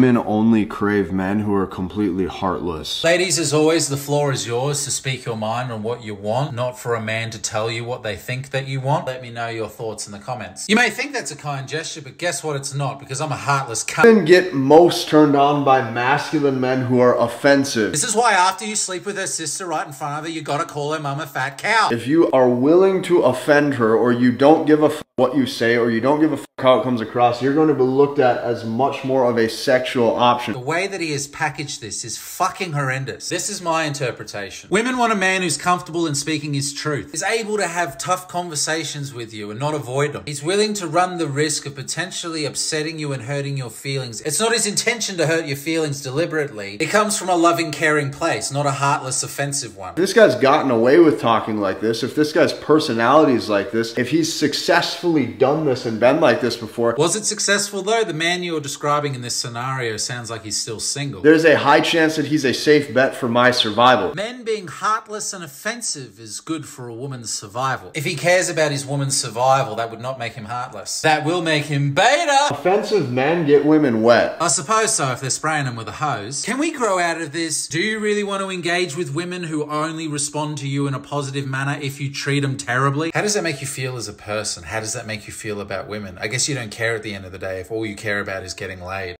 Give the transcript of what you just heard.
Women only crave men who are completely heartless. Ladies, as always, the floor is yours to speak your mind on what you want, not for a man to tell you what they think that you want. Let me know your thoughts in the comments. You may think that's a kind gesture, but guess what? It's not because I'm a heartless cunt. Women get most turned on by masculine men who are offensive. This is why after you sleep with her sister right in front of her, you gotta call her mum a fat cow. If you are willing to offend her or you don't give a f- what you say or you don't give a f- how it comes across, you're going to be looked at as much more of a sexual option. The way that he has packaged this is fucking horrendous. This is my interpretation. Women want a man who's comfortable in speaking his truth, is able to have tough conversations with you and not avoid them. He's willing to run the risk of potentially upsetting you and hurting your feelings. It's not his intention to hurt your feelings deliberately. It comes from a loving, caring place, not a heartless, offensive one. This guy's gotten away with talking like this, if this guy's personality is like this, if he's successfully done this and been like this before, Was it successful though? The man you're describing in this scenario sounds like he's still single. there's a high chance that he's a safe bet for my survival. Men being heartless and offensive is good for a woman's survival. If he cares about his woman's survival, that would not make him heartless. That will make him beta! Offensive men get women wet. I suppose so if they're spraying them with a hose. Can we grow out of this? Do you really want to engage with women who only respond to you in a positive manner if you treat them terribly? How does that make you feel as a person? How does that make you feel about women? I guess you don't care at the end of the day if all you care about is getting laid.